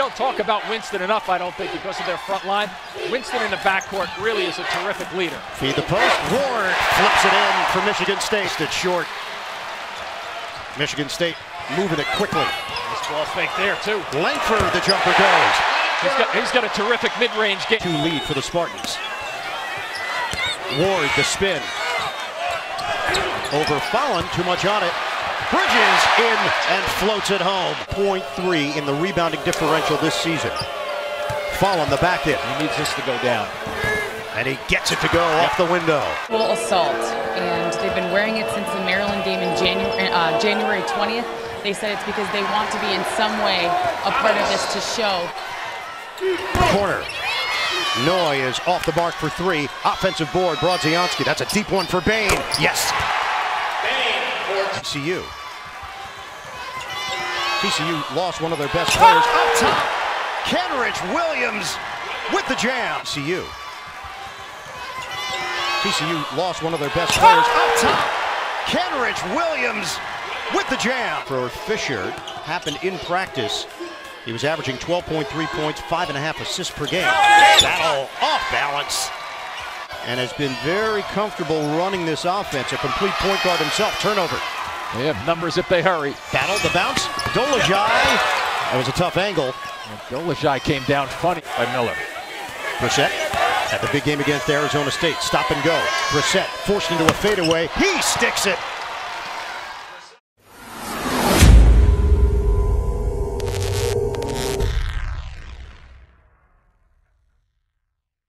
don't talk about Winston enough, I don't think, because of their front line. Winston in the backcourt really is a terrific leader. Feed the post. Ward flips it in for Michigan State. It's short. Michigan State moving it quickly. Nice ball fake there, too. Langford, the jumper goes. He's got, he's got a terrific mid-range game. Two lead for the Spartans. Ward, the spin. Over Foulland, too much on it. Bridges in and floats it home. 0.3 in the rebounding differential this season. Fall on the back hit. He needs this to go down. And he gets it to go off the window. Well, assault, and they've been wearing it since the Maryland game in January, uh, January 20th. They said it's because they want to be in some way a part of this to show. Corner. Noi is off the mark for three. Offensive board, Brodziansky. That's a deep one for Bane. Yes. TCU. TCU lost one of their best players up top. Kenrich Williams with the jam. TCU. TCU lost one of their best players up top. Kenrich Williams with the jam. For Fisher, happened in practice. He was averaging 12.3 points, five and a half assists per game. Battle off balance. And has been very comfortable running this offense. A complete point guard himself. Turnover. They have numbers if they hurry. Battle the bounce. Dolezaj. That was a tough angle. Dolezaj came down funny by Miller. Brissett at the big game against Arizona State. Stop and go. Brissett forced into a fadeaway. He sticks it.